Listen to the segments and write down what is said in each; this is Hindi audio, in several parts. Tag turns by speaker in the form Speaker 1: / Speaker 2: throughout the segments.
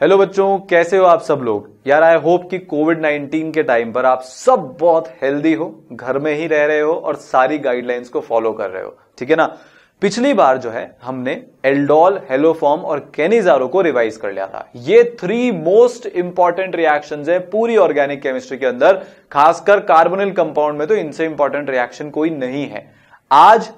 Speaker 1: हेलो बच्चों, कैसे हो आप सब लोग? यार आई होप कि कोविड 19 के टाइम पर आप सब बहुत हेल्दी हो, घर में ही रह रहे हो और सारी गाइडलाइंस को फॉलो कर रहे हो, ठीक है ना? पिछली बार जो है, हमने एल्डोल हेलोफॉर्म और कैनिजारो को रिवाइज कर लिया था। ये थ्री मोस्ट इंपॉर्टेंट रिएक्शन है पूरी ऑर्गेनिक केमिस्ट्री के अंदर, खासकर कार्बोनिल कंपाउंड में तो इनसे इंपॉर्टेंट रिएक्शन कोई नहीं है। आज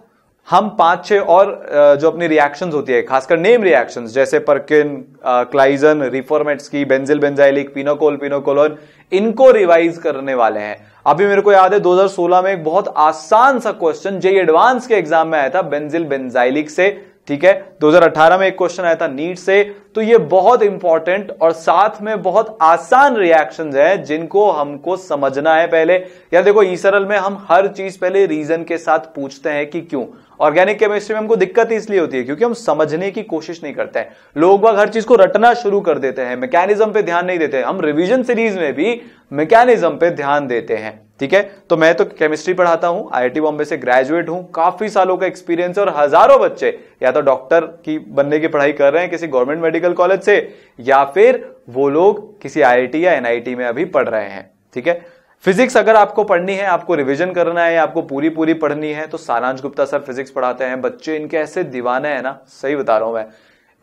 Speaker 1: हम पाँच छह और जो अपनी रिएक्शंस होती है, खासकर नेम रिएक्शंस जैसे परकिन क्लाइजन रिफॉर्मेट्स की बेंजिल बेंजाइलिक पिनोकोल पिनोकोलोन इनको रिवाइज करने वाले हैं। अभी मेरे को याद है 2016 में एक बहुत आसान सा क्वेश्चन जे एडवांस के एग्ज़ाम में आया था बेंजिल बेंजाइलिक से, ठीक है? 2018 में एक क्वेश्चन आया था नीट से। तो ये बहुत इंपॉर्टेंट और साथ में बहुत आसान रिएक्शंस है, जिनको हमको समझना है पहले। या देखो ई सरल में हम हर चीज़ पहले रीजन के साथ पूछते हैं कि क्यों? ऑर्गेनिक केमिस्ट्री में हमको दिक्कत इसलिए होती है क्योंकि हम समझने की कोशिश नहीं करते हैं। लोग बाग हर चीज़ को रटना शुरू कर देते हैं मैकेनिज्म पे ध्यान नहीं देते हैं। हम रिविजन सीरीज़ में भी मैकेनिज्म पे ध्यान देते हैं, ठीक है? तो मैं तो केमिस्ट्री पढ़ाता हूँ आईआईटी बॉम्बे से ग्रेजुएट हूँ, काफ़ी सालों का एक्सपीरियंस है और हज़ारों बच्चे, या तो डॉक्टर की बनने की पढ़ाई कर रहे हैं किसी गवर्नमेंट मेडिकल कॉलेज से, या फिर वो लोग किसी आईआईटी या एनआईटी में अभी पढ़ रहे हैं, ठीक है? फिजिक्स अगर आपको पढ़नी है, आपको रिवीजन करना है आपको पूरी पूरी पढ़नी है तो सारांश गुप्ता सर फिजिक्स पढ़ाते हैं। बच्चे इनके ऐसे दीवाने हैं ना, सही बता रहा हूँ मैं।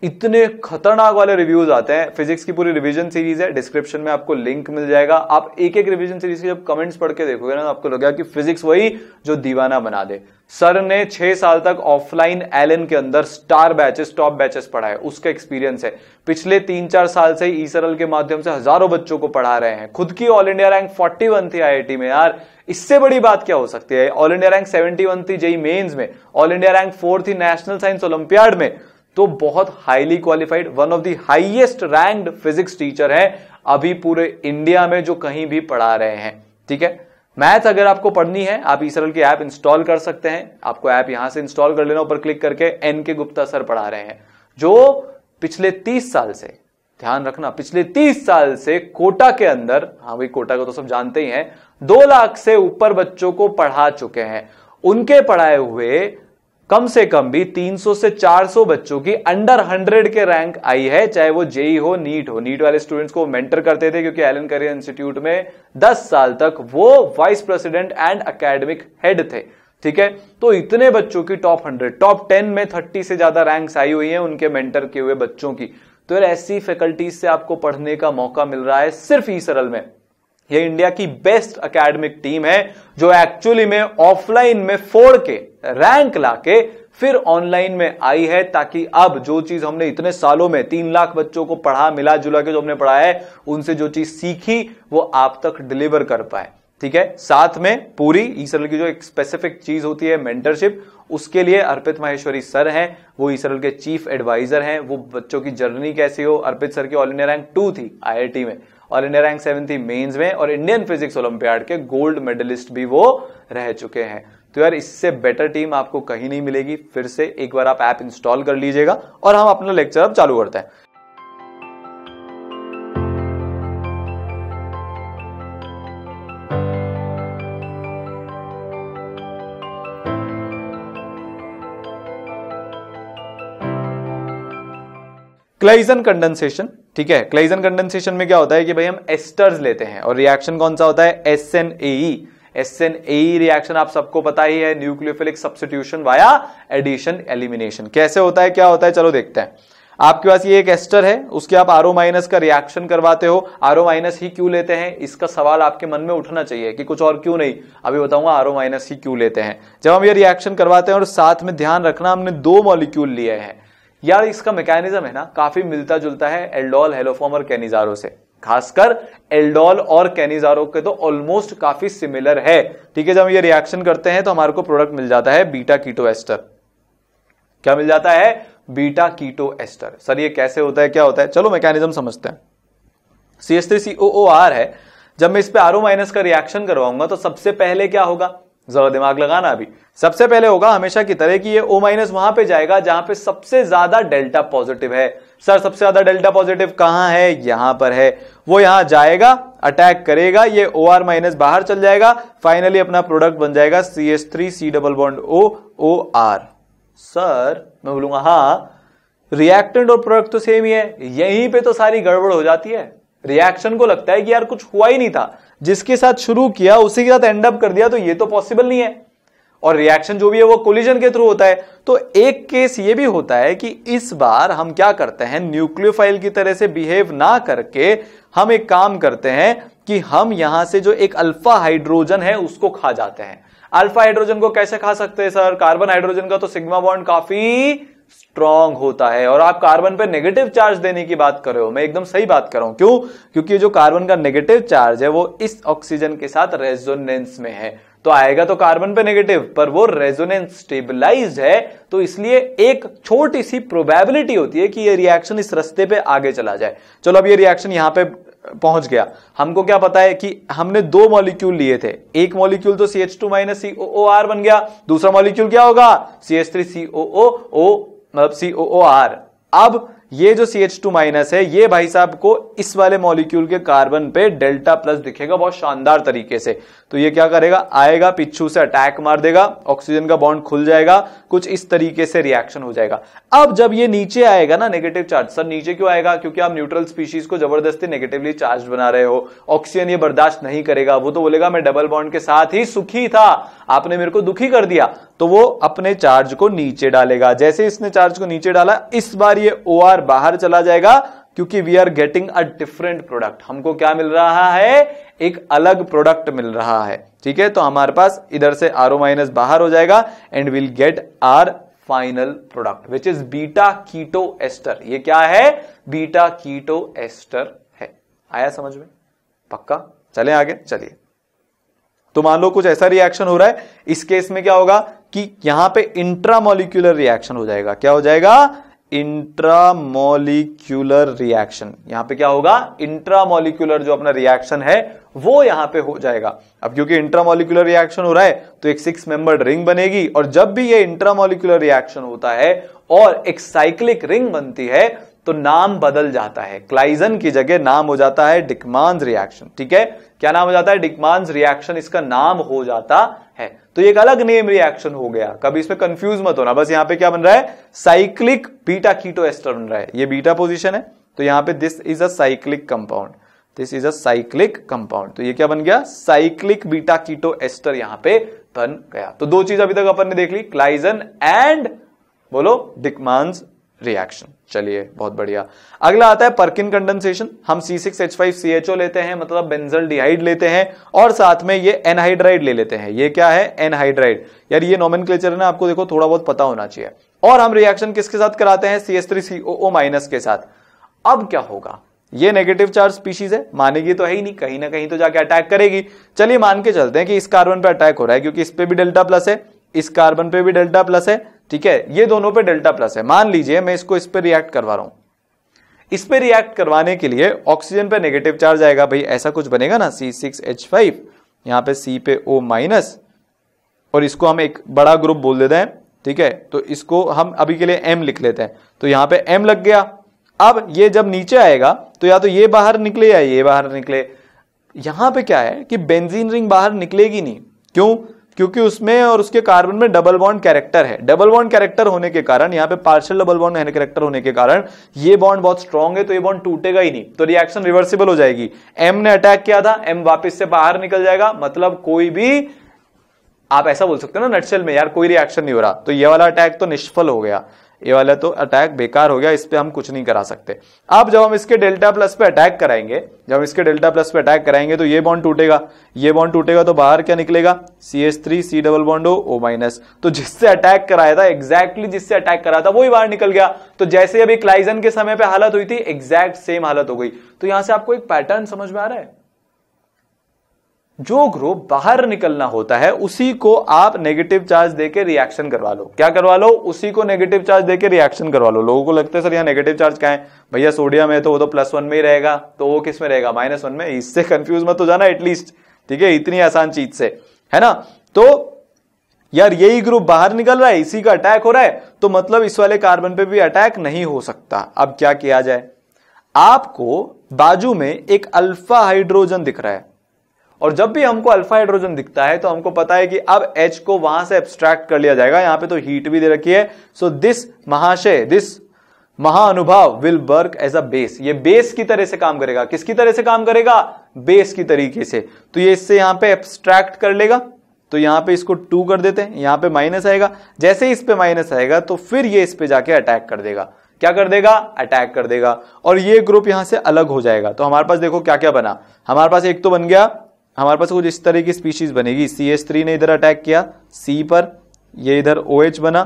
Speaker 1: इतने खतरनाक वाले रिव्यूज़ आते हैं। फिजिक्स की पूरी रिवीजन सीरीज़ है। डिस्क्रिप्शन में आपको लिंक मिल जाएगा। आप एक एक रिवीजन सीरीज़ के जब कमेंट्स पढ़ के देखोगे ना आपको लगेगा कि फिजिक्स वही जो दीवाना बना दे। सर ने छह साल तक ऑफलाइन एल के अंदर स्टार बैचेस टॉप बैचेस पढ़ाए। उसका एक्सपीरियंस है। पिछले तीन चार साल से ई सरल के माध्यम से हज़ारों बच्चों को पढ़ा रहे हैं। खुद की ऑल इंडिया रैंक 41 थी आईआईटी में। यार, इससे बड़ी बात क्या हो सकती है? ऑल इंडिया रैंक 71 थी जेई मेन्स में। ऑल इंडिया रैंक फोर थी नेशनल साइंस ओलंपियाड में। तो बहुत highly qualified one of the highest ranked physics teacher है अभी पूरे इंडिया में जो कहीं भी पढ़ा रहे हैं। ठीक है? मैथ अगर आपको पढ़नी है, आप ई सरल की ऐप इंस्टॉल कर सकते हैं। आपको ऐप यहाँ से इंस्टॉल कर लेना, ऊपर क्लिक करके एन के गुप्ता सर पढ़ा रहे हैं। जो पिछले तीस साल से, ध्यान रखना, पिछले तीस साल से कोटा के अंदर हाँ भाई कोटा को तो सब जानते ही हैं, दो लाख से ऊपर बच्चों को पढ़ा चुके हैं। उनके पढ़ाए हुए कम से कम भी 300 से 400 बच्चों की अंडर 100 के रैंक आई है, चाहे वो जेई हो, नीट हो। नीट वाले स्टूडेंट्स को मेंटर करते थे, क्योंकि एलन करियर इंस्टीट्यूट में 10 साल तक वो vice president and academic head थे। ठीक है? तो इतने बच्चों की टॉप 100 टॉप 10 में 30 से ज़्यादा रैंक्स आई हुई है उनके मेंटर किए हुए बच्चों की। तो यार ऐसी फैकल्टीज से आपको पढ़ने का मौका मिल रहा है सिर्फ़ ई सरल में। ये इंडिया की बेस्ट एकेडमिक टीम है, जो एक्चुअली में ऑफलाइन में फोड़ के रैंक लाके, फिर ऑनलाइन में आई है, ताकि अब जो चीज़ हमने इतने सालों में, तीन लाख बच्चों को पढ़ा मिला जुला के जो हमने पढ़ा है, उनसे जो चीज़ सीखी, वो आप तक डिलीवर कर पाए। ठीक है? साथ में पूरी ईसरल की जो एक स्पेसिफिक चीज़ होती है मेंटरशिप उसके लिए अर्पित माहेश्वरी सर हैं, वो ईसरल के चीफ एडवाइजर हैं, वो बच्चों की जर्नी कैसी हो? अर्पित सर की ऑल इंडिया रैंक टू थी आईआईटी में। ऑल इंडिया रैंक सेवन थी मेन्स में और इंडियन फिजिक्स ओलंपियाड के गोल्ड मेडलिस्ट भी वो रह चुके हैं। तो यार इससे बेटर टीम आपको कहीं नहीं मिलेगी। फिर से एक बार आप ऐप इंस्टॉल कर लीजिएगा और हम अपना लेक्चर अब चालू करते हैं। क्लाइजन कंडेंसेशन ठीक है क्लाइजन कंडेंसेशन में क्या होता है कि भाई हम एस्टर्स लेते हैं और रिएक्शन कौन सा होता है? S N A S N A reaction आप सबको पता ही है nucleophilic substitution via addition elimination कैसे होता है, क्या होता है? चलो देखते हैं। आपके पास ये एक एस्टर है, उसके आप आरओ माइनस का रिएक्शन करवाते हो। आरओ माइनस ही क्यों लेते हैं? इसका सवाल आपके मन में उठना चाहिए कि कुछ और क्यों नहीं। अभी बताऊँगा आरओ माइनस ही क्यों लेते हैं। जब हम ये रिएक्शन करवाते हैं और साथ में ध्यान रखना, हमने दो मॉलिक्यूल लिए हैं। यार इसका मैकेनिज्म है ना, काफ़ी मिलता जुलता है एल्डोल हेलोफॉर्म और कैनिजारो से। खासकर एल्डोल और कैनिजारो के तो ऑलमोस्ट काफ़ी सिमिलर है। ठीक है, जब हम ये रिएक्शन करते हैं तो हमारे को प्रोडक्ट मिल जाता है बीटा कीटो एस्टर क्या मिल जाता है? बीटा कीटो एस्टर सर, ये कैसे होता है, क्या होता है? चलो मैकेनिज्म समझते हैं। C S three C O R है। जब मैं इस पे आर ओ माइनस का रिएक्शन करवाऊँगा तो सबसे पहले क्या होगा? जरा दिमाग लगाना अभी। सबसे पहले होगा हमेशा की तरह कि ये ओ माइनस वहाँ पे जाएगा जहाँ पे सबसे ज़्यादा डेल्टा पॉजिटिव है। सर सबसे ज़्यादा डेल्टा पॉजिटिव कहाँ है? यहाँ पर है। वो यहाँ जाएगा अटैक करेगा, ये ओ आर माइनस बाहर चल जाएगा। फाइनली अपना प्रोडक्ट बन जाएगा C S three C double bond O O R sir मैं बोलूँगा हाँ रिएक्टेंट और प्रोडक्ट तो सेम ही है। यहीं पे तो सारी गड़बड़ हो जाती है। रिएक्शन को लगता है कि यार कुछ हुआ ही नहीं था। जिसके साथ शुरू किया, उसी के साथ एंड अप कर दिया तो ये तो पॉसिबल नहीं है। और रिएक्शन जो भी है, वो कोलिजन के थ्रू होता है। तो एक केस ये भी होता है कि इस बार हम क्या करते हैं? न्यूक्लियोफाइल की तरह से बिहेव ना करके हम एक काम करते हैं कि हम यहाँ से जो एक अल्फ़ा हाइड्रोजन है, उसको खा जाते हैं। अल्फ़ा हाइड्रोजन को कैसे खा सकते हैं सर कार्बन हाइड्रोजन का तो सिग्मा बॉन्ड काफ़ी स्ट्रांग होता है। और आप कार्बन पे नेगेटिव चार्ज देने की बात कर रहे हो। मैं एकदम सही बात कर रहा हूँ। क्यों? क्योंकि जो कार्बन का नेगेटिव चार्ज है, वो इस ऑक्सीजन के साथ रेजोनेंस में है। तो आएगा तो कार्बन पे नेगेटिव पर वो रेजोनेंस स्टेबलाइज है तो इसलिए एक छोटी सी प्रोबेबिलिटी होती है कि ये रिएक्शन इस रस्ते पे आगे चला जाए। चलो, अब ये रिएक्शन यहाँ पे पहुँच गया। हमको क्या पता है कि हमने दो मॉलिक्यूल लिए थे। एक मॉलिक्यूल तो C H two minus C O R बन गया, दूसरा मॉलिक्यूल क्या होगा? C H three C O ओ मतलब सी ओ आर अब ये जो सी एच टू माइनस है, ये भाई साहब को इस वाले मॉलिक्यूल के कार्बन पे डेल्टा प्लस दिखेगा बहुत शानदार तरीके से। तो ये क्या करेगा? आएगा पिछू से अटैक मार देगा ऑक्सीजन का बॉन्ड खुल जाएगा, कुछ इस तरीके से रिएक्शन हो जाएगा। अब जब ये नीचे आएगा ना नेगेटिव चार्ज सर नीचे क्यों आएगा? क्योंकि आप न्यूट्रल स्पीशीज को ज़बरदस्ती नेगेटिवली चार्ज बना रहे हो। ऑक्सीजन ये बर्दाश्त नहीं करेगा। वो तो बोलेगा, मैं डबल बॉन्ड के साथ ही सुखी था। आपने मेरे को दुखी कर दिया। तो वो अपने चार्ज को नीचे डालेगा। जैसे इसने चार्ज को नीचे डाला, इस बार ये ओ बाहर चला जाएगा, क्योंकि we are getting a different product हमको क्या मिल रहा है? एक अलग प्रोडक्ट मिल रहा है। ठीक है? तो हमारे पास इधर से आर ओ माइनस बाहर हो जाएगा and will get our final product which is beta keto ester ये क्या है? बीटा कीटो एस्टर है। आया समझ में? पक्का? चले आगे? चलिए। तो मान लो कुछ ऐसा रिएक्शन हो रहा है। इस केस में क्या होगा कि यहाँ पे इंट्रामोलिक्यूलर रिएक्शन हो जाएगा। क्या हो जाएगा? इंट्रामोलिक्यूलर रिएक्शन यहाँ पे क्या होगा? इंट्रामोलिक्यूलर जो अपना रिएक्शन है, वो यहाँ पे हो जाएगा। अब क्योंकि इंट्रामोलिक्यूलर रिएक्शन हो रहा है तो एक सिक्स मेंबर्ड रिंग बनेगी, और जब भी ये इंट्रामोलिक्यूलर रिएक्शन होता है, और एक साइक्लिक रिंग बनती है तो नाम बदल जाता है। क्लाइजन की जगह नाम हो जाता है डिकमांस रिएक्शन ठीक है? क्या नाम हो जाता है? डिकमांस रिएक्शन इसका नाम हो जाता है। तो एक अलग नेम रिएक्शन हो गया। कभी इसमें कंफ्यूज मत होना। बस यहाँ पे क्या बन रहा है? साइक्लिक बीटा कीटो एस्टर बन रहा है। ये बीटा पोजीशन है। तो यहाँ पे this is a cyclic compound this is a cyclic compound तो ये क्या बन गया? साइक्लिक बीटा कीटो एस्टर यहाँ पे बन गया। तो दो चीज़ अभी तक अपन ने देख ली। क्लाइजन एंड बोलो डिकमांस रिएक्शन चलिए, बहुत बढ़िया। अगला आता है पर्किन कंडेंसेशन हम C6H5CHO लेते हैं मतलब बेंजल डिहाइड लेते हैं, और साथ में ये एनहाइड्राइड ले लेते हैं। ये क्या है? एनहाइड्राइड यार, ये नॉमन है ना, आपको देखो, थोड़ा बहुत पता होना चाहिए। और हम रिएक्शन किसके साथ कराते हैं? CH3COO माइनस के साथ। अब क्या होगा? ये नेगेटिव चार्ज स्पीशीज है, मानेगी तो है ही नहीं, कहीं ना कहीं तो जाके अटैक करेगी। चलिए, मान के चलते हैं कि इस कार्बन पे अटैक हो रहा है, क्योंकि इस पे भी डेल्टा प्लस है, इस कार्बन पे भी डेल्टा प्लस है। ठीक है, ये दोनों पे डेल्टा प्लस है। मान लीजिए, मैं इसको इस पर रिएक्ट करवा रहा हूँ। इस पर रिएक्ट करवाने के लिए ऑक्सीजन पे नेगेटिव चार्ज आएगा। भाई, ऐसा कुछ बनेगा ना? सी सिक्स एच फाइव यहाँ पे सी पे ओ माइनस और इसको हम एक बड़ा ग्रुप बोल देते हैं, ठीक है? तो इसको हम अभी के लिए एम लिख लेते हैं। तो यहाँ पे एम लग गया। अब ये जब नीचे आएगा तो या तो ये बाहर निकले या ये बाहर निकले। यहाँ पे क्या है कि बेंजीन रिंग बाहर निकलेगी नहीं। क्यों? क्योंकि उसमें और उसके कार्बन में डबल बॉन्ड कैरेक्टर है। डबल बॉन्ड कैरेक्टर होने के कारण, यहाँ पे पार्शियल डबल बॉन्ड कैरेक्टर होने के कारण, ये बॉन्ड बहुत स्ट्रॉन्ग है तो ये बॉन्ड टूटेगा ही नहीं। तो रिएक्शन रिवर्सिबल हो जाएगी। एम ने अटैक किया था एम वापिस से बाहर निकल जाएगा। मतलब कोई भी, आप ऐसा बोल सकते हो ना नटसेल में, यार कोई रिएक्शन नहीं हो रहा। तो ये वाला अटैक तो निष्फल हो गया। ये वाला तो अटैक बेकार हो गया, इस पर हम कुछ नहीं करा सकते। अब जब हम इसके डेल्टा प्लस पे अटैक कराएँगे, जब हम इसके डेल्टा प्लस पे अटैक कराएँगे तो ये बॉन्ड टूटेगा। ये बॉन्ड टूटेगा तो बाहर क्या निकलेगा? C S three C double bond O minus तो जिससे अटैक कराया था एग्जैक्टली जिससे अटैक करा था, वही बाहर निकल गया। तो जैसे अभी क्लाइजन के समय पर हालत हुई थी एग्जैक्ट सेम हालत हो गई। तो यहाँ से आपको एक पैटर्न समझ में आ रहा है? जो ग्रुप बाहर निकलना होता है, उसी को आप नेगेटिव चार्ज देके रिएक्शन करवा लो। क्या करवा लो? उसी को नेगेटिव चार्ज देके रिएक्शन करवा लो। लोगों को लगता है, सर, यहाँ नेगेटिव चार्ज क्या है? भैया सोडियम है तो वो तो प्लस वन में ही रहेगा। तो वो किसमें रहेगा? माइनस वन में? इससे कंफ्यूज मत हो जाना एटलीस्ट ठीक है? इतनी आसान चीज़ से। है ना? तो यार, यही ग्रुप बाहर निकल रहा है, इसी का अटैक हो रहा है तो मतलब इस वाले कार्बन पे भी अटैक नहीं हो सकता। अब क्या किया जाए? आपको बाजू में एक अल्फ़ा हाइड्रोजन दिख रहा है। और जब भी हमको अल्फ़ा हाइड्रोजन दिखता है तो हमको पता है कि अब H को वहाँ से एब्स्ट्रैक्ट कर लिया जाएगा। यहाँ पे तो हीट भी दे रखी है। सो दिस महाशय this महाअनुभाव will work as a base ये बेस की तरह से काम करेगा। किसकी तरह से काम करेगा? बेस की तरीके से। तो ये इससे यहाँ पे एब्स्ट्रैक्ट कर लेगा। तो यहाँ पे इसको टू कर देते हैं। यहाँ पे माइनस आएगा। जैसे ही इस पे माइनस आएगा तो फिर ये इस पे जाके अटैक कर देगा। क्या कर देगा? अटैक कर देगा। और ये ग्रुप यहाँ से अलग हो जाएगा। तो हमारे पास देखो क्या क्या बना। हमारे पास एक तो बन गया हमारे पास कुछ इस तरह की स्पीशीज बनेगी। सी एस थ्री ने इधर अटैक किया। सी पर ये इधर ओ OH बना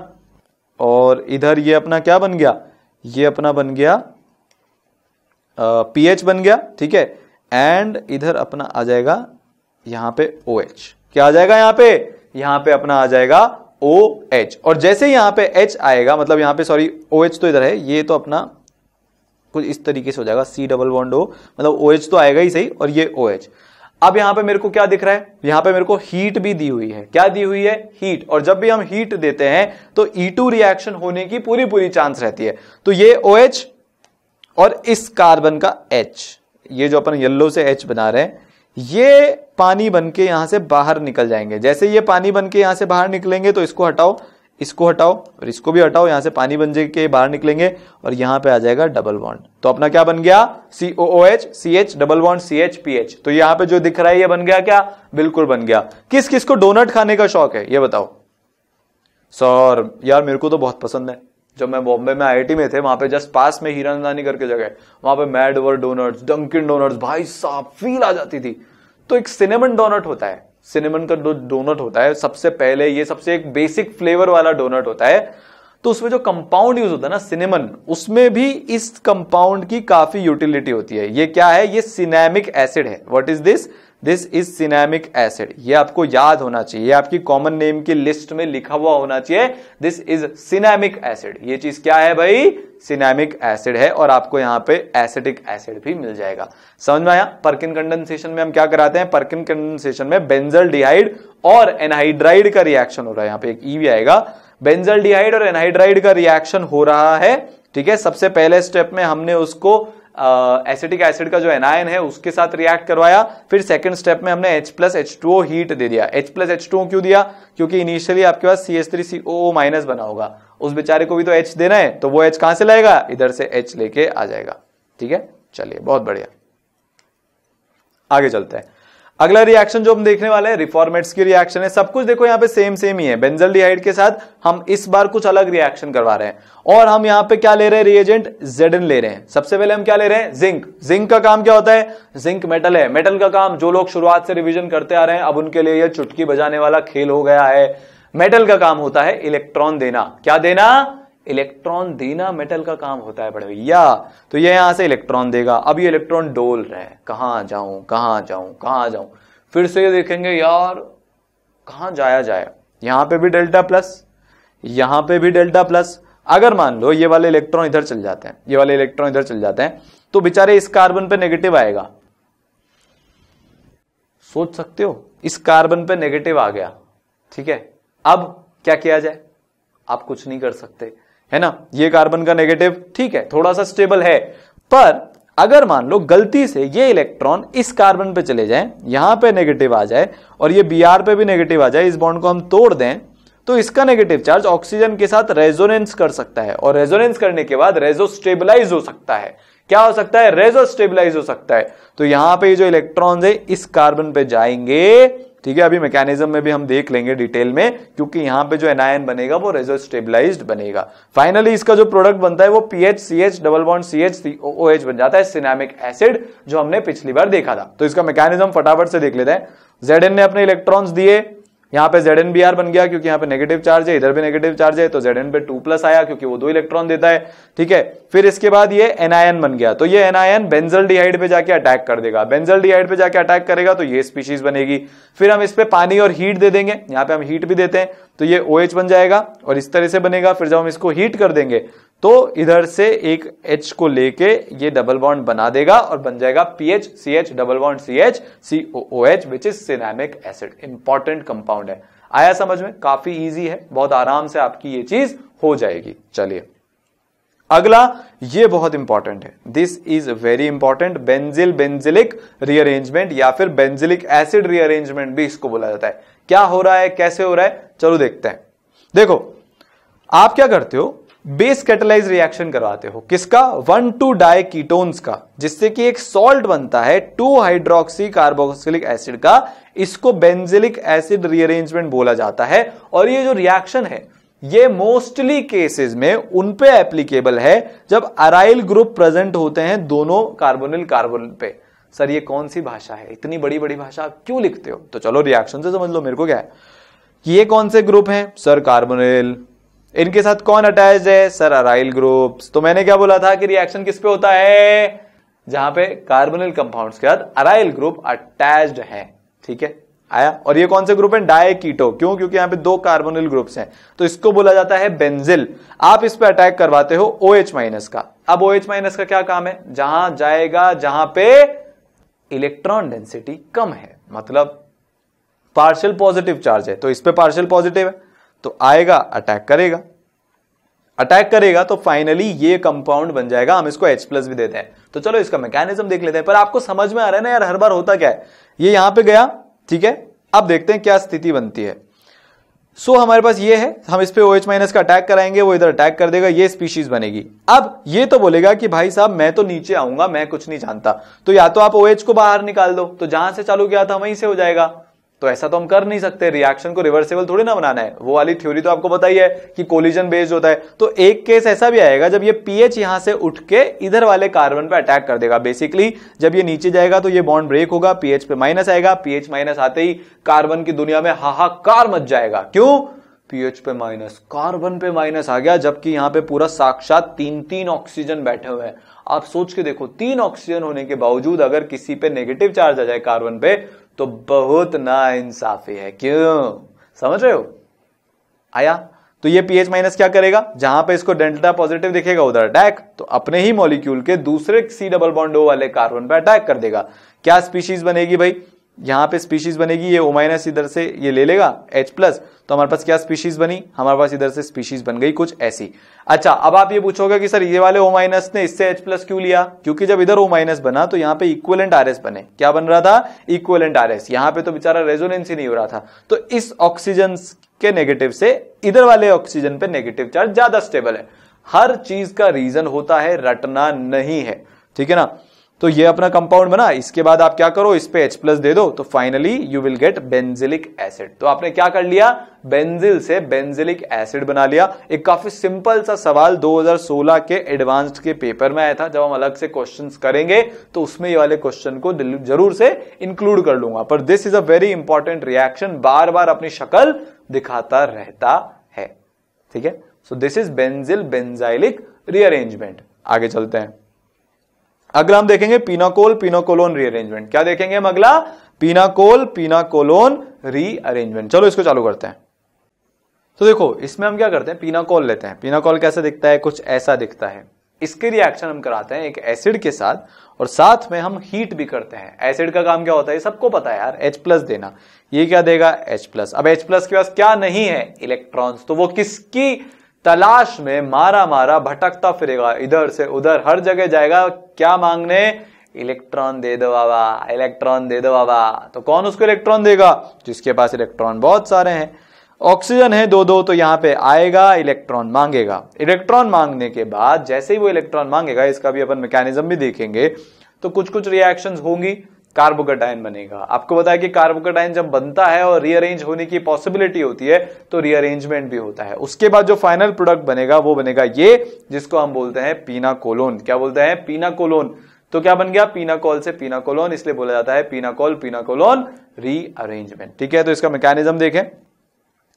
Speaker 1: और इधर ये अपना क्या बन गया? ये अपना बन गया पी पीएच बन गया, ठीक है? एंड इधर अपना आ जाएगा यहाँ पे ओ OH क्या आ जाएगा यहाँ पे? यहाँ पे अपना आ जाएगा ओ एच और जैसे यहाँ पे एच आएगा मतलब यहाँ पे सॉरी ओ एच तो इधर है, ये तो अपना कुछ इस तरीके से हो जाएगा। सी डबल बॉन्ड ओ मतलब ओ एच तो आएगा ही सही और ये ओ एच अब यहाँ पे मेरे को क्या दिख रहा है? यहाँ पे मेरे को हीट भी दी हुई है। क्या दी हुई है? हीट और जब भी हम हीट देते हैं तो E2 रिएक्शन होने की पूरी पूरी चांस रहती है। तो ये OH और इस कार्बन का H ये जो अपन येल्लो से H बना रहे हैं, ये पानी बन के यहाँ से बाहर निकल जाएँगे। जैसे ये पानी बन के यहाँ से बाहर निकलेंगे तो इसको हटाओ। इसको हटाओ और इसको भी हटाओ, यहाँ से पानी बन के बाहर निकलेंगे और यहाँ पे आ जाएगा डबल बॉन्ड। तो अपना क्या बन गया? C O O H C H double bond C H P H तो यहाँ पे जो दिख रहा है, ये बन गया क्या? बिल्कुल बन गया। किस किस को? डोनट खाने का शौक है, ये बताओ। सर, यार मेरे को तो बहुत पसंद है। जब मैं बॉम्बे में आईआईटी में थे, वहाँ पे जस्ट पास में हीरानंदानी करके जगह वहाँ पे mad over donuts Dunkin donuts भाई साहब फील आ जाती थी। तो एक सिनेमन डोनट होता है। सिनेमन का जो डोनट होता है, सबसे पहले ये सबसे एक बेसिक फ्लेवर वाला डोनट होता है। तो उसमें जो कंपाउंड यूज़ होता है ना सिनेमन उसमें भी इस कंपाउंड की काफ़ी यूटिलिटी होती है। ये क्या है? ये सिनेमिक एसिड है। What is this this is cinnamic acid ये आपको याद होना चाहिए। आपकी कॉमन नेम की लिस्ट में लिखा हुआ होना चाहिए। दिस इज़ सिनेमिक एसिड ये चीज़ क्या है भाई? सिनेमिक एसिड है और आपको यहाँ पे एसिडिक एसिड भी मिल जाएगा। समझ में आया? परकिन कंडेंसेशन में हम क्या कराते हैं? परकिन कंडेंसेशन में बेंजल डिहाइड और एनहाइड्राइड का रिएक्शन हो रहा है। यहाँ पे एक ई e भी आएगा। बेंजल डिहाइड और एनहाइड्राइड का रिएक्शन हो रहा है। ठीक है? सबसे पहले स्टेप में हमने उसको एसिटिक एसिड का जो एनायन है, उसके साथ रिएक्ट करवाया। फिर सेकंड स्टेप में हमने H plus H two heat दे दिया। H प्लस एच टू क्यों दिया? क्योंकि इनिशियली आपके पास C S three C O minus बना होगा। उस बेचारे को भी तो H देना है तो वो H कहाँ से लाएगा? इधर से H लेके आ जाएगा। ठीक है? चलिए, बहुत बढ़िया। आगे चलते हैं। अगला रिएक्शन जो हम देखने वाले हैं रिफॉर्मेट्स की रिएक्शन है। सब कुछ देखो यहाँ पे सेम सेम ही है। बेंजल डिहाइड के साथ हम इस बार कुछ अलग रिएक्शन करवा रहे हैं। और हम यहाँ पे क्या ले रहे हैं? रिएजेंट जेडन ले रहे हैं। सबसे पहले हम क्या ले रहे हैं? जिंक जिंक का काम क्या होता है? जिंक मेटल है। मेटल का काम जो लोग शुरुआत से रिविजन करते आ रहे हैं, अब उनके लिए यह चुटकी बजाने वाला खेल हो गया है। मेटल का काम होता है इलेक्ट्रॉन देना। क्या देना? इलेक्ट्रॉन देना मेटल का काम होता है बड़े भैया तो ये यहाँ से इलेक्ट्रॉन देगा। अब ये इलेक्ट्रॉन डोल रहे हैं। कहाँ जाऊँ कहाँ जाऊँ कहाँ जाऊँ? फिर से ये देखेंगे, यार, कहाँ जाया जाए? यहाँ पे भी डेल्टा प्लस, यहाँ पे भी डेल्टा प्लस। अगर मान लो ये वाले इलेक्ट्रॉन इधर चल जाते हैं, ये वाले इलेक्ट्रॉन इधर चल जाते हैं तो बेचारे इस कार्बन पे नेगेटिव आएगा। सोच सकते हो? इस कार्बन पे नेगेटिव आ गया। ठीक है? अब क्या किया जाए? आप कुछ नहीं कर सकते। है ना? ये कार्बन का नेगेटिव ठीक है, थोड़ा सा स्टेबल है। पर अगर मान लो गलती से ये इलेक्ट्रॉन इस कार्बन पे चले जाए, यहाँ पे नेगेटिव आ जाए और ये बीआर पे भी नेगेटिव आ जाए, इस बॉन्ड को हम तोड़ दें तो इसका नेगेटिव चार्ज ऑक्सीजन के साथ रेजोनेंस कर सकता है और रेजोनेंस करने के बाद रेजो स्टेबलाइज हो सकता है। क्या हो सकता है? रेजो स्टेबलाइज हो सकता है। तो यहाँ पे जो इलेक्ट्रॉन्स है, इस कार्बन पे जाएँगे ठीक है, अभी मैकेनिज्म में भी हम देख लेंगे डिटेल में, क्योंकि यहाँ पे जो एनायन बनेगा, वो रेजो स्टेबलाइज्ड बनेगा। फाइनली इसका जो प्रोडक्ट बनता है, वो PH C H double bond C H O H बन जाता है सिनेमिक एसिड जो हमने पिछली बार देखा था। तो इसका मैकेनिज्म फटाफट से देख लेते हैं। जेड ने अपने इलेक्ट्रॉन्स दिए यहाँ पे जेड एन बी आर बन गया क्योंकि यहाँ पे नेगेटिव चार्ज है, इधर भी नेगेटिव चार्ज है तो जेड एन पे टू प्लस आया क्योंकि वो दो इलेक्ट्रॉन देता है, ठीक है? फिर इसके बाद ये एनआईएन बन गया तो ये एनआईएन बेंजल डिहाइड पे जाके अटैक कर देगा। बेंजल डिहाइड पे जाके अटैक करेगा तो ये स्पीशीज बनेगी। फिर हम इस पे पानी और हीट दे देंगे, यहाँ पे हम हीट भी देते हैं तो ये ओ OH बन जाएगा और इस तरह से बनेगा। फिर जब हम इसको हीट कर देंगे तो इधर से एक H को लेके ये डबल बॉन्ड बना देगा और बन जाएगा PH C H double bond C H C O H which is cinnamic acid important compound है। आया समझ में? काफ़ी इजी है। बहुत आराम से आपकी ये चीज़ हो जाएगी। चलिए। अगला, ये बहुत इंपॉर्टेंट है। This is very important benzil benzilic rearrangement या फिर बेंजिलिक एसिड रीअरेंजमेंट भी इसको बोला जाता है। क्या हो रहा है? कैसे हो रहा है? चलो देखते हैं। देखो, आप क्या करते हो? बेस कैटेलाइज रिएक्शन करवाते हो। किसका? वन टू डाई कीटोन्स का, जिससे कि एक सॉल्ट बनता है टू हाइड्रोक्सी कार्बोक्सिलिक एसिड का, इसको बेंजिलिक एसिड रीअरेंजमेंट बोला जाता है। और ये जो रिएक्शन है, ये मोस्टली केसेस में उन पे एप्लीकेबल है, जब अराइल ग्रुप प्रेजेंट होते हैं दोनों कार्बोनिल कार्बोन पे। सर, ये कौन सी भाषा है? इतनी बड़ी बड़ी भाषा आप क्यों लिखते हो? तो चलो रिएक्शन से समझ लो मेरे को क्या है। ये कौन से ग्रुप हैं? सर कार्बोनिल इनके साथ कौन अटैच है? सर अराइल ग्रुप्स तो मैंने क्या बोला था कि रिएक्शन किस पे होता है? जहाँ पे कार्बोनिल कंपाउंड्स के साथ अराइल ग्रुप अटैच्ड है। ठीक है? आया? और ये कौन से ग्रुप है? डायकीटो क्यों? क्योंकि यहाँ पे दो कार्बोनिल ग्रुप्स हैं। तो इसको बोला जाता है बेंजिल आप इस पे अटैक करवाते हो ओ OH माइनस का। अब ओ OH माइनस का क्या काम है? जहाँ जाएगा, जहाँ पे इलेक्ट्रॉन डेंसिटी कम है। मतलब पार्शियल पॉजिटिव चार्ज है। तो इस पे पार्शियल पॉजिटिव है। तो आएगा अटैक करेगा। अटैक करेगा तो फाइनली ये कंपाउंड बन जाएगा हम इसको H प्लस भी देते हैं। तो चलो इसका मैकेनिज्म देख लेते हैं। पर आपको समझ में आ रहा है ना यार हर बार होता क्या है? ये यहाँ पे गया ठीक है? अब देखते हैं क्या स्थिति बनती है। सो so, हमारे पास ये है हम इस पे OH माइनस का अटैक कराएँगे वो इधर अटैक कर देगा ये स्पीशीज बनेगी। अब ये तो बोलेगा कि भाई साहब मैं तो नीचे आऊँगा मैं कुछ नहीं जानता। तो या तो आप ओ OH को बाहर निकाल दो तो जहाँ से चालू किया था वहीं से हो जाएगा। तो ऐसा तो हम कर नहीं सकते रिएक्शन को रिवर्सेबल थोड़ी ना बनाना है। वो वाली थ्योरी तो आपको ही है कि कोलिजन बेस्ड होता है। तो एक केस ऐसा भी आएगा, जब ये पीएच यहाँ से उठ के इधर वाले कार्बन पे अटैक कर देगा। बेसिकली जब ये नीचे जाएगा तो ये बॉन्ड ब्रेक होगा पीएच पे माइनस आएगा पीएच माइनस आते ही कार्बन की दुनिया में हाहाकार मच जाएगा। क्यों? पीएच पे माइनस कार्बन पे माइनस आ गया, जबकि यहाँ पे पूरा साक्षात तीन तीन ऑक्सीजन बैठे हुए हैं। आप सोच के देखो, तीन ऑक्सीजन होने के बावजूद अगर किसी पे नेगेटिव चार्ज आ जाए कार्बन पे तो बहुत ना इंसाफी है। क्यों? समझ रहे हो? आया? तो ये पीएच माइनस क्या करेगा? जहाँ पे इसको डेल्टा पॉजिटिव दिखेगा, उधर अटैक तो अपने ही मॉलिक्यूल के दूसरे सी डबल बॉन्डो वाले कार्बन पे अटैक कर देगा। क्या स्पीशीज बनेगी भाई? यहाँ पे स्पीशीज बनेगी, ये ओ माइनस इधर से ये ले लेगा एच प्लस तो हमारे पास क्या स्पीशीज बनी? हमारे पास इधर से स्पीशीज बन गई कुछ ऐसी। अच्छा अब आप ये पूछोगे कि सर, ये वाले ओ माइनस ने इससे एच प्लस क्यों लिया? क्योंकि जब इधर ओ माइनस बना तो यहाँ पे इक्वलेंट आर बने। क्या बन रहा था? इक्वलेंट आर एस यहाँ पे तो बेचारा रेजोनेंस ही नहीं हो रहा था। तो इस ऑक्सीजन के नेगेटिव से इधर वाले ऑक्सीजन पे नेगेटिव चार्ज ज़्यादा स्टेबल है। हर चीज़ का रीजन होता है, रटना नहीं है। ठीक है ना? तो ये अपना कंपाउंड बना, इसके बाद आप क्या करो, इस पे H प्लस दे दो तो finally you will get benzilic acid तो आपने क्या कर लिया? बेंजिल से बेंजिलिक एसिड बना लिया। एक काफ़ी सिंपल सा सवाल 2016 के एडवांस्ड के पेपर में आया था, जब हम अलग से क्वेश्चंस करेंगे तो उसमें ये वाले क्वेश्चन को ज़रूर से इंक्लूड कर लूँगा। पर this is a very important reaction बार बार अपनी शक्ल दिखाता रहता है। ठीक है? So this is benzil benzylic rearrangement आगे चलते हैं। अगला हम देखेंगे पीनाकोल पीनाकोलोन रीअरेंजमेंट क्या देखेंगे हम अगला? पीनाकोल पीनाकोलोन रीअरेंजमेंट चलो इसको चालू करते हैं। तो देखो, इसमें हम क्या करते हैं? पीनाकोल लेते हैं। पीनाकोल कैसे दिखता है? कुछ ऐसा दिखता है। इसके रिएक्शन हम कराते हैं एक एसिड के साथ और साथ में हम हीट भी करते हैं। एसिड का काम क्या होता है? सबको पता है यार। H प्लस देना। ये क्या देगा? H प्लस अब H प्लस के पास क्या नहीं है? इलेक्ट्रॉन्स तो वो किसकी तलाश में मारा मारा भटकता फिरेगा, इधर से उधर, हर जगह जाएगा। क्या मांगने? इलेक्ट्रॉन दे दो बाबा, इलेक्ट्रॉन दे दो बाबा। तो कौन उसको इलेक्ट्रॉन देगा? जिसके पास इलेक्ट्रॉन बहुत सारे हैं। ऑक्सीजन है दो दो तो यहाँ पे आएगा, इलेक्ट्रॉन मांगेगा। इलेक्ट्रॉन मांगने के बाद, जैसे ही वो इलेक्ट्रॉन मांगेगा, इसका भी अपन मैकेनिज्म भी देखेंगे तो कुछ कुछ रिएक्शंस होंगी। कार्बोकेटाइन बनेगा। आपको बताया कि कार्बोकेटाइन जब बनता है और रीअरेंज होने की पॉसिबिलिटी होती है तो रीअरेंजमेंट भी होता है। उसके बाद जो फाइनल प्रोडक्ट बनेगा, वो बनेगा ये, जिसको हम बोलते हैं पीना कोलोन क्या बोलते हैं? पीना कोलोन तो क्या बन गया? पीनाकोल से पीनाकोलोन इसलिए बोला जाता है पीनाकोल पीनाकोलोन रीअरेंजमेंट ठीक है तो इसका मैकेनिज्म देखें।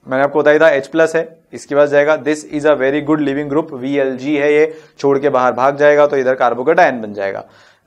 Speaker 1: मैंने आपको बताया था H प्लस है, इसके बाद जाएगा this is a very good leaving group VLG है ये, छोड़ के बाहर भाग जाएगा तो इधर कार्बोकेटाइन बन जाएगा।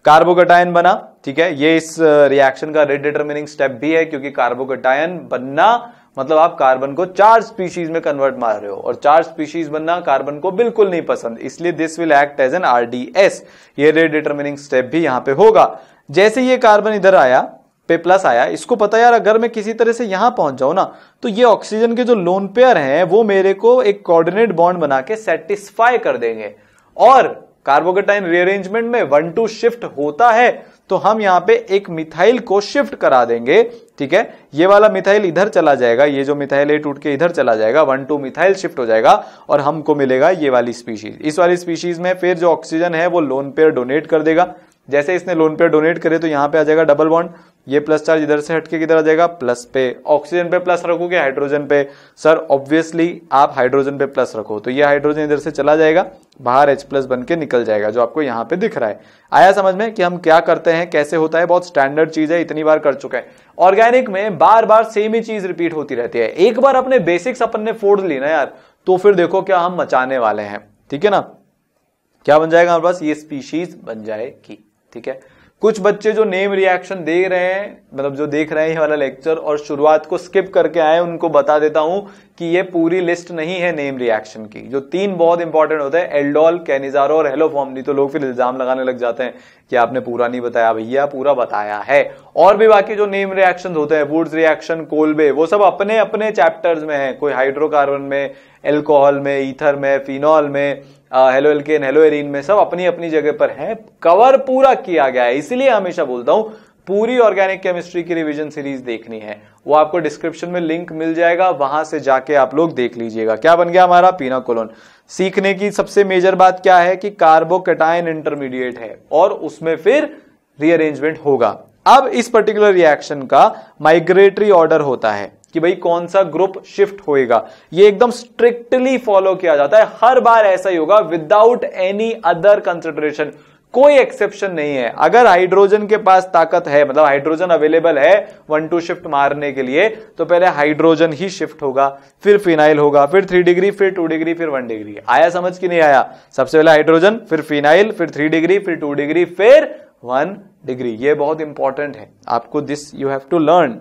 Speaker 1: कार्बोकेटायन बना, ठीक है? ये इस रिएक्शन का डिटर्मिनिंग स्टेप भी है, क्योंकि कार्बोकेटायन बनना मतलब आप कार्बन को चार स्पीशीज में कन्वर्ट मार रहे हो, और चार स्पीशीज बनना कार्बन को बिल्कुल नहीं पसंद। इसलिए this will act as an RDS ये डिटर्मिनिंग स्टेप भी यहाँ पे होगा। जैसे ये कार्बन इधर आया, पे प्लस आया, इसको पता यार, अगर मैं किसी तरह से यहाँ पहुँच जाऊँ ना तो ये ऑक्सीजन के जो लोन पेयर हैं, वो मेरे को एक कोऑर्डिनेट बॉन्ड बना के सेटिस्फाई कर देंगे। और कार्बोकेटाइन रीअरेंजमेंट में वन टू शिफ्ट होता है तो हम यहाँ पे एक मिथाइल को शिफ्ट करा देंगे, ठीक है? ये वाला मिथाइल इधर चला जाएगा, ये जो मिथाइल है टूट के इधर चला जाएगा वन टू मिथाइल शिफ्ट हो जाएगा, और हमको मिलेगा ये वाली स्पीशीज इस वाली स्पीशीज में फिर जो ऑक्सीजन है, वो लोन पेयर डोनेट कर देगा। जैसे इसने लोन पेयर डोनेट करे तो यहाँ पे आ जाएगा डबल बॉन्ड ये प्लस चार्ज इधर से हटके किधर आ जाएगा? प्लस पे। ऑक्सीजन पे प्लस रखोगे हाइड्रोजन पे। सर ऑब्वियसली आप हाइड्रोजन पे प्लस रखो तो ये हाइड्रोजन इधर से चला जाएगा, बाहर H प्लस बन के निकल जाएगा, जो आपको यहाँ पे दिख रहा है। आया समझ में कि हम क्या करते हैं, कैसे होता है? बहुत स्टैंडर्ड चीज़ है, इतनी बार कर चुका है। ऑर्गेनिक में बार बार सेम ही चीज़ रिपीट होती रहती है। एक बार अपने बेसिक्स अपन ने फोड़ ली ना यार तो फिर देखो क्या हम मचाने वाले हैं। ठीक है ना? क्या बन जाएगा हमारे पास? ये स्पीशीज बन जाएगी। ठीक है? कुछ बच्चे जो नेम रिएक्शन दे रहे हैं मतलब जो देख रहे हैं ये वाला लेक्चर और शुरुआत को स्किप करके आए उनको बता देता हूँ कि ये पूरी लिस्ट नहीं है नेम रिएक्शन की। जो तीन बहुत इंपॉर्टेंट होते हैं एल्डोल कैनिजारो और हेलोफॉर्म नहीं तो लोग फिर इल्ज़ाम लगाने लग जाते हैं कि आपने पूरा नहीं बताया। भैया, पूरा बताया है। और भी बाकी जो नेम रिएक्शन होते हैं वुड्स रिएक्शन कोलबे वो सब अपने अपने चैप्टर्स में है। कोई हाइड्रोकार्बन में एल्कोहल में ईथर में फिनॉल में हेलो एल्केन हेलो एरिन में, सब अपनी अपनी जगह पर है। कवर पूरा किया गया है। इसलिए हमेशा बोलता हूँ पूरी ऑर्गेनिक केमिस्ट्री की रिवीजन सीरीज़ देखनी है। वो आपको डिस्क्रिप्शन में लिंक मिल जाएगा, वहाँ से जाके आप लोग देख लीजिएगा। क्या बन गया हमारा पीना कोलोन सीखने की सबसे मेजर बात क्या है कि कार्बोकेटाइन इंटरमीडिएट है और उसमें फिर रीअरेंजमेंट होगा। अब इस पर्टिकुलर रिएक्शन का माइग्रेटरी ऑर्डर होता है कि भाई कौन सा ग्रुप शिफ्ट होएगा। ये एकदम स्ट्रिक्टली फॉलो किया जाता है। हर बार ऐसा ही होगा विदाउट एनी अदर कंसिडरेशन कोई एक्सेप्शन नहीं है। अगर हाइड्रोजन के पास ताकत है मतलब हाइड्रोजन अवेलेबल है वन टू शिफ्ट मारने के लिए तो पहले हाइड्रोजन ही शिफ्ट होगा, फिर फिनाइल होगा, फिर थ्री डिग्री फिर टू डिग्री फिर वन डिग्री आया समझ की नहीं आया? सबसे पहले हाइड्रोजन फिर फिनाइल फिर थ्री डिग्री फिर टू डिग्री फिर वन डिग्री ये बहुत इंपॉर्टेंट है। आपको this you have to learn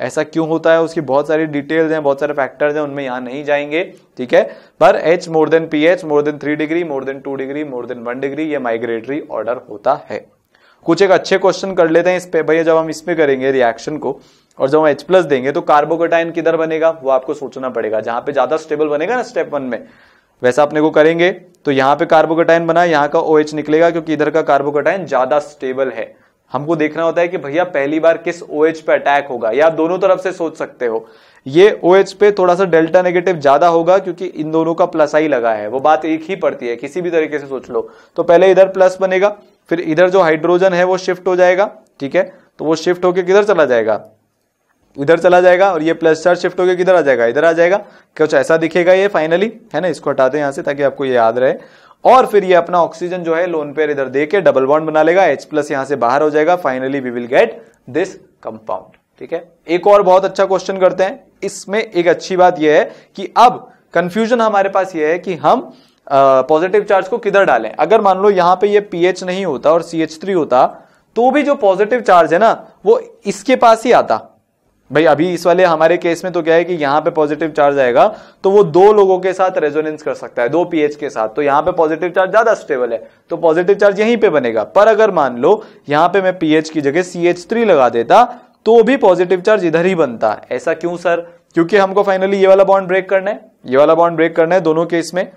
Speaker 1: ऐसा क्यों होता है? उसकी बहुत सारी डिटेल्स हैं, बहुत सारे फैक्टर्स हैं, उनमें यहाँ नहीं जाएँगे, ठीक है? पर H more than P H more than three degree more than two degree more than one degree ये माइग्रेटरी ऑर्डर होता है। कुछ एक अच्छे क्वेश्चन कर लेते हैं इस पे, भैया, जब हम इसमें करेंगे रिएक्शन को, और जब हम एच प्लस देंगे तो कार्बोकेटाइन किधर बनेगा? वो आपको सोचना पड़ेगा। जहाँ पे ज़्यादा स्टेबल बनेगा ना स्टेप वन में, वैसा अपने को करेंगे। तो यहाँ पे कार्बोकेटाइन बना, यहाँ का ओ OH निकलेगा, क्योंकि इधर का कार्बोकेटाइन ज़्यादा स्टेबल है। हमको देखना होता है कि भैया पहली बार किस ओ OH पे अटैक होगा, या दोनों तरफ़ से सोच सकते हो। ये ओ OH पे थोड़ा सा डेल्टा नेगेटिव ज़्यादा होगा, क्योंकि इन दोनों का प्लस आई लगा है। वो बात एक ही पड़ती है, किसी भी तरीके से सोच लो। तो पहले इधर प्लस बनेगा, फिर इधर जो हाइड्रोजन है वो शिफ्ट हो जाएगा, ठीक है? तो वो शिफ्ट होकर किधर चला जाएगा? इधर चला जाएगा, और ये प्लस चार्ज शिफ्ट होकर किधर आ जाएगा? इधर आ जाएगा। कुछ ऐसा दिखेगा ये फाइनली है ना? इसको हटाते हैं यहाँ से, ताकि आपको ये याद रहे। और फिर ये अपना ऑक्सीजन जो है लोन पेयर इधर देके डबल बॉन्ड बना लेगा एच प्लस यहाँ से बाहर हो जाएगा। Finally we will get this compound ठीक है? एक और बहुत अच्छा क्वेश्चन करते हैं। इसमें एक अच्छी बात यह है कि अब कंफ्यूजन हमारे पास यह है कि हम पॉजिटिव चार्ज को किधर डालें? अगर मान लो यहाँ पे ये पीएच नहीं होता और सी होता तो भी जो पॉजिटिव चार्ज है ना, वो इसके पास ही आता। भाई, अभी इस वाले हमारे केस में तो क्या है कि यहाँ पे पॉजिटिव चार्ज आएगा तो वो दो लोगों के साथ रेजोनेंस कर सकता है, दो पीएच के साथ। तो यहाँ पे पॉजिटिव चार्ज ज़्यादा स्टेबल है। तो पॉजिटिव चार्ज यहीं पे बनेगा। पर अगर मान लो, यहाँ पे मैं पीएच की जगह सी लगा देता तो भी पॉजिटिव चार्ज इधर ही बनता। ऐसा क्यों सर क्योंकि हमको फाइनली ये वाला बॉन्ड ब्रेक करना है। ये वाला बॉन्ड ब्रेक करना है दोनों केस में।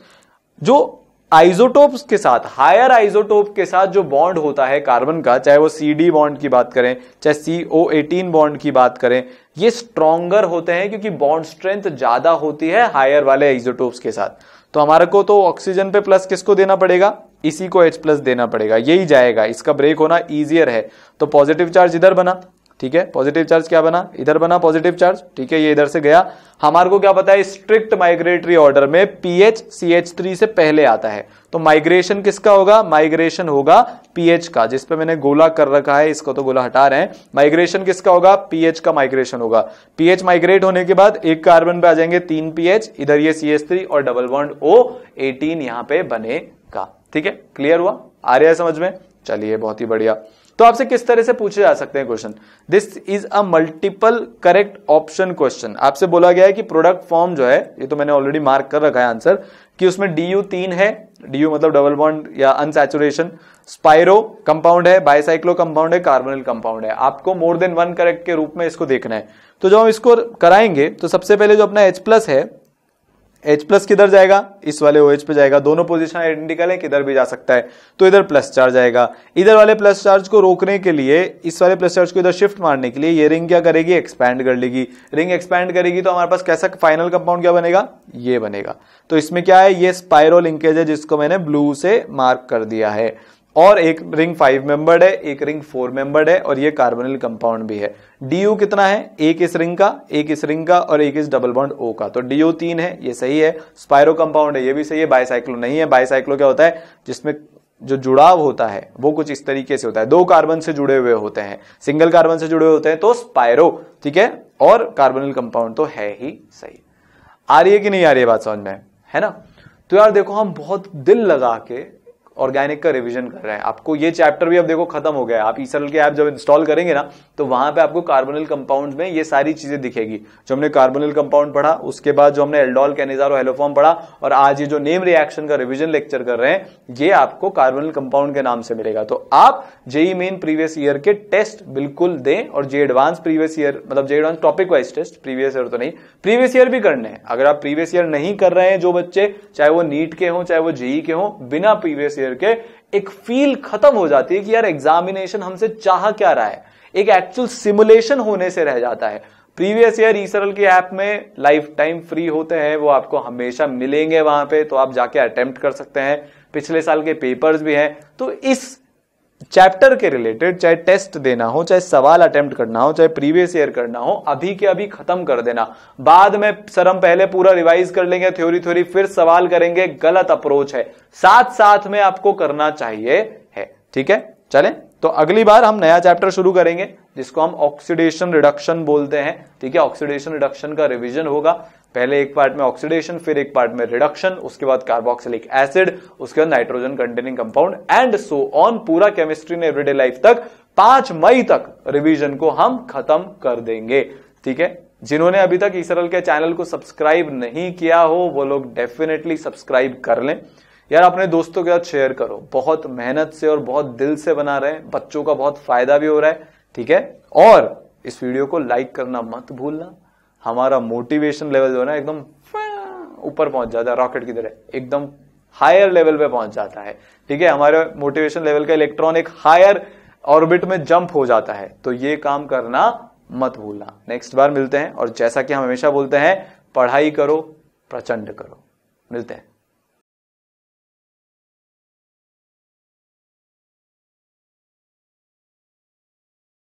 Speaker 1: जो आइसोटोप्स के साथ, हायर आइसोटोप के साथ जो बॉन्ड होता है कार्बन का, चाहे वो सी डी बॉन्ड की बात करें, चाहे सी ओ एटीन बॉन्ड की बात करें, ये स्ट्रॉन्गर होते हैं क्योंकि बॉन्ड स्ट्रेंथ ज़्यादा होती है हायर वाले आइसोटोप्स के साथ। तो हमारे को तो ऑक्सीजन पे प्लस किसको देना पड़ेगा? इसी को एच प्लस देना पड़ेगा। यही जाएगा। इसका ब्रेक होना इजियर है। तो पॉजिटिव चार्ज इधर बना। ठीक है? पॉजिटिव चार्ज क्या बना? इधर बना पॉजिटिव चार्ज ठीक है? ये इधर से गया। हमारे को क्या पता है? स्ट्रिक्ट माइग्रेटरी ऑर्डर में पीएच सीएच थ्री से पहले आता है। तो माइग्रेशन किसका होगा? माइग्रेशन होगा पीएच का, जिस पे मैंने गोला कर रखा है, इसको तो गोला हटा रहे हैं। माइग्रेशन किसका होगा? पीएच का माइग्रेशन होगा। पीएच माइग्रेट होने के बाद एक कार्बन पे आ जाएँगे तीन पीएच इधर ये सी थ्री और डबल बॉन्ड ओ एटीन यहाँ पे बनेगा। ठीक है? क्लियर हुआ? आ रहा है समझ में? चलिए, बहुत ही बढ़िया। तो आपसे किस तरह से पूछे जा सकते हैं question? This is a multiple correct option question आपसे बोला गया है कि प्रोडक्ट फॉर्म जो है, ये तो मैंने ऑलरेडी मार्क कर रखा है आंसर कि उसमें डी यू तीन है डी यू मतलब डबल बॉन्ड या अनसेचुरेशन स्पाइरो कंपाउंड है बायसाइक्लो कंपाउंड है कार्बोनिल कंपाउंड है। आपको मोर देन वन करेक्ट के रूप में इसको देखना है। तो जब हम इसको कराएँगे तो सबसे पहले जो अपना एच प्लस है H प्लस किधर जाएगा? इस वाले ओ OH पे जाएगा। दोनों पोजीशन आइडेंटिकल है, किधर भी जा सकता है। तो इधर प्लस चार्ज आएगा। इधर वाले प्लस चार्ज को रोकने के लिए, इस वाले प्लस चार्ज को इधर शिफ्ट मारने के लिए, ये रिंग क्या करेगी? एक्सपैंड कर लेगी। रिंग एक्सपैंड करेगी तो हमारे पास कैसा फाइनल कंपाउंड क्या बनेगा? ये बनेगा। तो इसमें क्या है? ये स्पाइरो लिंकेज है जिसको मैंने ब्लू से मार्क कर दिया है। और एक रिंग फाइव मेंबर्ड है, एक रिंग फोर मेंबर्ड है और ये कार्बोनिल कंपाउंड भी है। डी कितना है? एक इस रिंग का, एक इस रिंग का और एक इस डबल बॉन्ड ओ का। तो डी तीन है, ये सही है। स्पायरो कंपाउंड है, ये भी सही है। बायसाइक्लो नहीं है। बायसाइक्लो क्या होता है? जिसमें जो जुड़ाव होता है, वो कुछ इस तरीके से होता है। दो कार्बन से जुड़े हुए होते हैं। सिंगल कार्बन से जुड़े होते हैं तो स्पायरो ठीक है? और कार्बोनिल कंपाउंड तो है ही सही। आ रही है कि नहीं आ रही है बात समझ में? है ना? तो यार देखो, हम बहुत दिल लगा के ऑर्गेनिक का रिवीजन कर रहे हैं। आपको ये चैप्टर भी अब देखो खत्म हो गया है। आप ईसरल के ऐप जब इंस्टॉल करेंगे ना तो वहाँ पे आपको कार्बोनिल कंपाउंड में ये सारी चीज़ें दिखेगी। जो हमने कार्बोनिल कंपाउंड पढ़ा, उसके बाद जो हमने एल्डोल कैनिजार हेलोफॉर्म पढ़ा, और आज ये जो नेम रिएक्शन का रिविजन लेक्चर कर रहे हैं, ये आपको कार्बोनिल कंपाउंड के नाम से मिलेगा। तो आप जेई मेन प्रीवियस ईयर के टेस्ट बिल्कुल दें, और जे एडवांस प्रीवियस ईयर मतलब JEE advance topic wise test previous year तो नहीं प्रीवियस ईयर भी करने हैं। अगर आप प्रीवियस ईयर नहीं कर रहे हैं जो बच्चे, चाहे वो नीट के हों, चाहे वो जेई के हों, बिना प्रीवियस ईयर के एक फील खत्म हो जाती है कि यार एग्जामिनेशन हमसे चाह क्या रहा है? एक एक्चुअल सिमुलेशन होने से रह जाता है। प्रीवियस ईयर ई सरल की ऐप में लाइफ टाइम फ्री होते हैं, वो आपको हमेशा मिलेंगे वहाँ पे तो आप जाके अटेम्प्ट कर सकते हैं। पिछले साल के पेपर्स भी हैं। तो इस चैप्टर के रिलेटेड, चाहे टेस्ट देना हो, चाहे सवाल अटेम्प्ट करना हो, चाहे प्रीवियस ईयर करना हो, अभी के अभी खत्म कर देना। बाद में सर हम पहले पूरा रिवाइज कर लेंगे, थ्योरी थ्योरी, फिर सवाल करेंगे, गलत अप्रोच है। साथ साथ में आपको करना चाहिए है। ठीक है? चले? तो अगली बार हम नया चैप्टर शुरू करेंगे, जिसको हम ऑक्सीडेशन रिडक्शन बोलते हैं। ठीक है ऑक्सीडेशन रिडक्शन का रिवीजन होगा। पहले एक पार्ट में ऑक्सीडेशन फिर एक पार्ट में रिडक्शन उसके बाद कार्बोक्सिलिक एसिड उसके बाद nitrogen containing compound and so on पूरा केमिस्ट्री ने एवरीडे लाइफ तक, पाँच मई तक रिवीजन को हम खत्म कर देंगे। ठीक है? जिन्होंने अभी तक ईसरल के चैनल को सब्सक्राइब नहीं किया हो, वो लोग डेफिनेटली सब्सक्राइब कर लें। यार अपने दोस्तों के साथ शेयर करो। बहुत मेहनत से और बहुत दिल से बना रहे हैं। बच्चों का बहुत फ़ायदा भी हो रहा है, ठीक है? और इस वीडियो को लाइक करना मत भूलना। हमारा मोटिवेशन लेवल जो है ना, एकदम ऊपर पहुँच जाता है रॉकेट की तरह। एकदम हायर लेवल पे पहुँच जाता है, ठीक है? हमारे मोटिवेशन लेवल का इलेक्ट्रॉन एक हायर ऑर्बिट में जंप हो जाता है। तो ये काम करना मत भूलना। नेक्स्ट बार मिलते हैं और जैसा कि हम हमेशा बोलते हैं, पढ़ाई करो, प्रचंड करो। मिलते हैं।